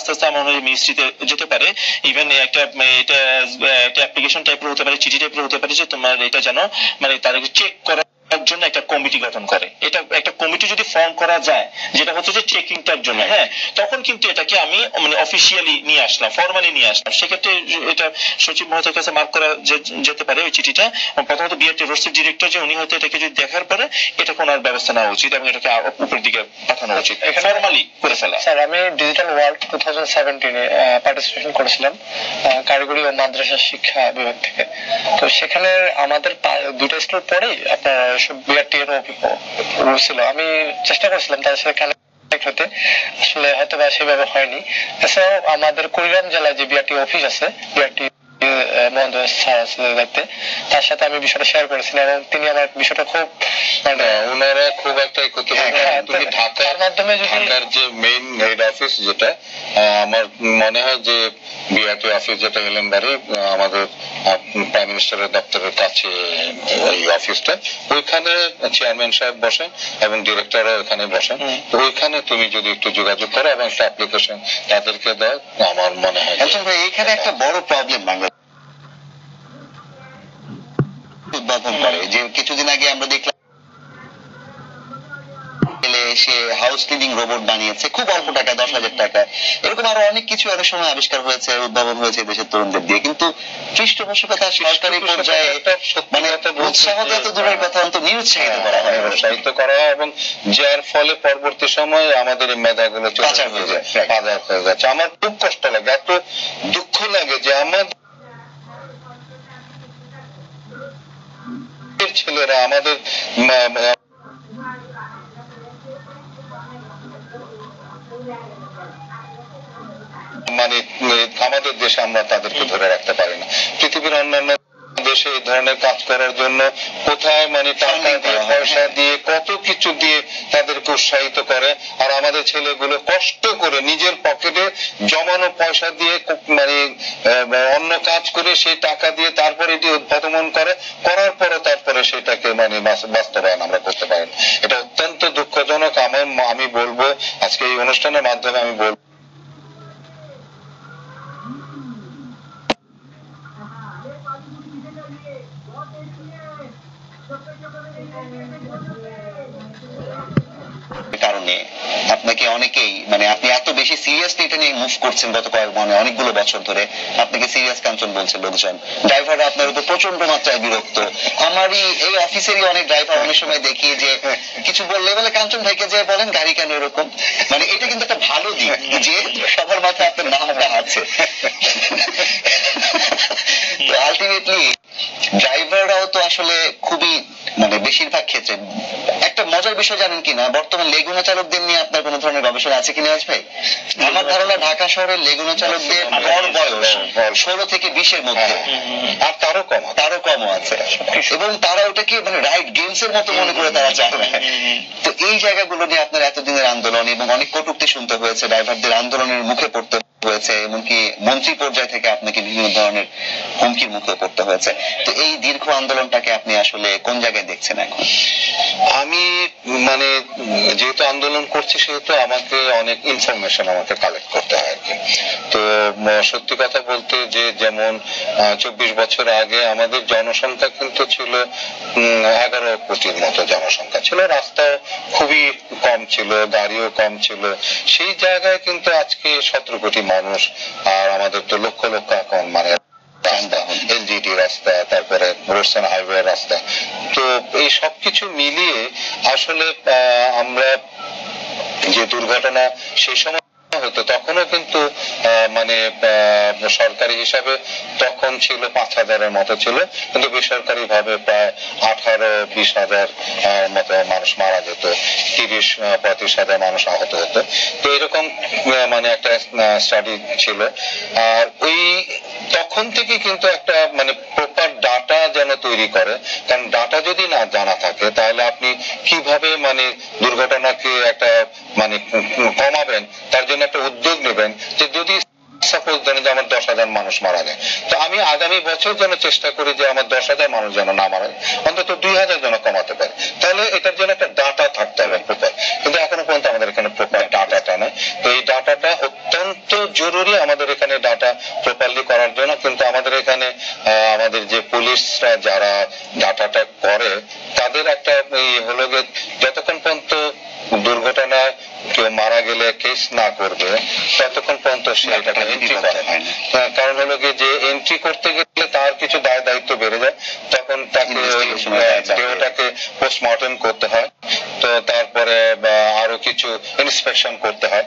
আস্তে আস্তে আমার মিনিস্ট্রিতে যেতে পারে। ইভেন একটা, এটা, একটা অ্যাপ্লিকেশন টাইপের হতে পারে, চিঠি টাইপের হতে পারে যে তোমার এটা যেন মানে তাদেরকে চেক করা জন্য একটা কমিটি গঠন করে। এটা একটা কমিটি যদি ফর্ম করা যায় যেটা হচ্ছে যে চেকিংটার জন্য হ্যাঁ তখন কিন্তু এটাকে আমি মানে অফিসিয়ালি নিয়ে আসলাম ফর্মালি নিয়ে আসলাম। সেক্ষেত্রে এটা সচিব মহোদয়ের কাছে মার্ক করা যেতে পারে ওই চিঠিটা। প্রথমত বিআরটি রোডসের ডিরেক্টর যে উনি হয়তো এটাকে যদি দেখার পরে এটা কোন ব্যবস্থা নেওয়া উচিত এবং এটাকে উপরের দিকে পাঠানো উচিত। ফর্মালি করে ফেলা। স্যার আমি ডিজিটাল ওয়ার্ল্ড টু থাউজেন্ড সেভেন্টিনে পার্টিসিপেশন করেছিলাম কারিগরি ও মাদ্রাসা শিক্ষা বিভাগ থেকে। তো সেখানে আমাদের দুটো স্কুল পরেই আপনার বিআরটি এর ছিল আমি চেষ্টা করছিলাম তাদের সাথে কানেক্ট হতে। আসলে হয়তো বা সেভাবে হয়নি। এছাড়াও আমাদের কুড়িগ্রাম জেলায় যে বিআরটি অফিস আছে বিআরটি তার সাথে আমি বিষয়টা শেয়ার করেছিলাম এবং তিনি আমার বিষয়টা খুব মানে ওনারা খুব একটা করতে হ্যাঁ, হ্যাঁ, তুমি ঢাকার মাধ্যমে ঢাকার যে মেইন হেড অফিস যেটা আমার মনে হয় যে বিআরটি অফিস যেটা হেলেনবাড়ি আমাদের প্রাইম মিনিস্টারের দপ্তরের কাছে এই অফিসটা ওইখানে চেয়ারম্যান সাহেব বসেন এবং ডিরেক্টরও ওখানে বসেন। ওইখানে তুমি যদি একটু যোগাযোগ করো এবং একটা অ্যাপ্লিকেশন তাদেরকে দাও আমার মনে হয় এখানে একটা বড় প্রবলেম বাংলা উদ্বোধন করে। যে কিছুদিন আগে আমরা দেখলাম সে হাউস ক্লিনিং রোবট বানিয়েছে খুব অল্প টাকা দশ হাজার টাকা এরকম আরও অনেক কিছু অনেক সময় আবিষ্কার হয়েছে উদ্ভাবন হয়েছে দেশের তরুণদের দিয়ে। কিন্তু পৃষ্ঠপোষকতা সরকারি পর্যায়ে মানে উৎসাহ দেওয়া তো দূরের কথা অন্ত নিরুৎসাহিত করা হয় উৎসাহিত করা হয় এবং যার ফলে পরবর্তী সময়ে আমাদের এই মেধাগুলো পাচার হয়ে যায়। হয়ে যাচ্ছে আমার খুব কষ্ট লাগে এত দুঃখ লাগে যে আমাদের ছেলেরা আমাদের মানে আমাদের দেশে আমরা তাদেরকে ধরে রাখতে পারি না। পৃথিবীর অন্যান্য দেশে এই ধরনের কাজ করার জন্য কোথায় মানে টাকা দিয়ে পয়সা দিয়ে কত কিছু দিয়ে তাদেরকে উৎসাহিত করে। আর আমাদের ছেলেগুলো কষ্ট করে নিজের পকেটে জমানো পয়সা দিয়ে মানে অন্য কাজ করে সেই টাকা দিয়ে তারপরে এটি উদ্ভাবন করে করার পরে তারপরে সেটাকে মানে বাস্তবায়ন আমরা করতে পারি এটা অত্যন্ত দুঃখজনক। আমার আমি বলব আজকে এই অনুষ্ঠানের মাধ্যমে আমি বলব কারণে আপনাকে অনেকেই মানে আপনি এত বেশি সিরিয়াসলি এটা নিয়ে মুভ করছেন গত কয়েক মানে অনেকগুলো বছর ধরে, আপনাকে সিরিয়াস কাঞ্চন বলছে লোকজন ড্রাইভাররা আপনার উপর প্রচণ্ড মাত্রায় বিরক্ত। আমারই এই অফিসেরই অনেক ড্রাইভার অনেক সময় দেখি যে, কিছু বললে বলে কাঞ্চন ভাইকে যে বলেন, গাড়ি কেন এরকম? মানে এটা কিন্তু একটা ভালো দিক যে সবার মাথায় আপনার নামটা আছে। আলটিমেটলি ড্রাইভাররাও তো আসলে খুবই মানে বেশিরভাগ ক্ষেত্রে একটা মজার বিষয় জানেন কিনা? বর্তমান লেগুনা চালকদের নিয়ে আপনার কোন ধরনের গবেষণা আছে কিনা আজ ভাই? আমার ধারণা ঢাকা শহরের লেগুনা চালকদের গড় বয়স ষোলো থেকে বিশের মধ্যে। আর তারও কম তারও কমও আছে। এবং তারা ওটাকে মানে রাইট গেমস এর মতো মনে করে তারা চায় তো এই জায়গাগুলো নিয়ে আপনার এতদিনের আন্দোলন এবং অনেক কটুক্তি শুনতে হয়েছে ড্রাইভারদের আন্দোলনের মুখে পড়তে হয়েছে এমনকি মন্ত্রী পর্যায় থেকে আপনাকে বিভিন্ন ধরনের হুমকির মুখে পড়তে হয়েছে। তো এই দীর্ঘ আন্দোলনটাকে আপনি আসলে কোন জায়গায় দেখছেন এখন? আমি মানে যেহেতু আন্দোলন করছি, সেহেতু আমাকে অনেক ইনফরমেশন আমাকে কালেক্ট করতে হয় আর কি। তো সত্যি কথা বলতে যে যেমন চব্বিশ বছর আগে আমাদের জনসংখ্যা কিন্তু ছিল এগারো কোটির মতো জনসংখ্যা ছিল। রাস্তা খুবই কম ছিল, গাড়িও কম ছিল। সেই জায়গায় কিন্তু আজকে সতেরো কোটি মানুষ, আর আমাদের তো লক্ষ লক্ষ এখন মানে এলজিডি রাস্তা, তারপরে রোডসন হাইওয়ে রাস্তা। তো এই সবকিছু মিলিয়ে আসলে আমরা যে দুর্ঘটনা সেই সময় হতো। তখনও কিন্তু মানে সরকারি হিসাবে তখন ছিল পাঁচ হাজারের মতো ছিল। কিন্তু বেসরকারি ভাবে প্রায় আঠারো, বিশ হাজার মতো মানুষ মারা যেত। তিরিশ পঁয়ত্রিশ হাজার মানুষ আহত হতো। তো এরকম মানে একটা স্টাডি ছিল। আর ওই তখন থেকে কিন্তু একটা মানে প্রপার ডাটা যেন তৈরি করে। কারণ ডাটা যদি না জানা থাকে, তাহলে আপনি কীভাবে মানে দুর্ঘটনাকে একটা মানে কমাবেন, তার জন্য একটা উদ্যোগ নেবেন যে যদি সাপোজ ধরেন যে আমার দশ হাজার মানুষ মারা যায়, তো আমি আগামী বছর যেন চেষ্টা করি যে আমার দশ হাজার মানুষ যেন না মারা অন্তত দুই হাজার যেন কমাতে পারে। তাহলে এটার জন্য একটা ডাটা থাকতে হবে প্রপার কিন্তু এখনও পর্যন্ত আমাদের এখানে প্রপার ডাটাটা নেই। তো জরুরি আমাদের এখানে ডাটা প্রপারলি করার জন্য কিন্তু আমাদের এখানে আমাদের যে পুলিশরা যারা ডাটাটা করে তাদের একটা হলো গিয়ে যতক্ষণ পর্যন্ত দুর্ঘটনায় কেউ মারা গেলে কেস না করবে ততক্ষণ পর্যন্ত সে এটাকে এন্ট্রি করে। হয় হ্যাঁ, কারণ হলো কি যে এন্ট্রি করতে গেলে তার কিছু দায় দায়িত্ব বেড়ে যায় তখন তাকে। দেহটাকে পোস্টমর্টেম করতে হয় তো তারপরে আরও কিছু ইন্সপেকশন করতে হয়।